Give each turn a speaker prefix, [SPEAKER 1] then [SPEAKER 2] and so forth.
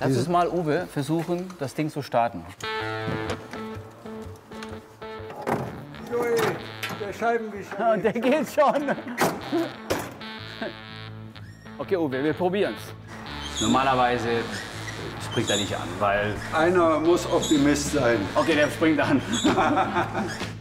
[SPEAKER 1] Lass uns mal, Uwe, versuchen, das Ding zu starten.
[SPEAKER 2] Joey, der Scheibenwischer.
[SPEAKER 1] Und der geht schon. Okay, Uwe, wir probieren's. Normalerweise springt er nicht an, weil...
[SPEAKER 2] Einer muss Optimist sein.
[SPEAKER 1] Okay, der springt an.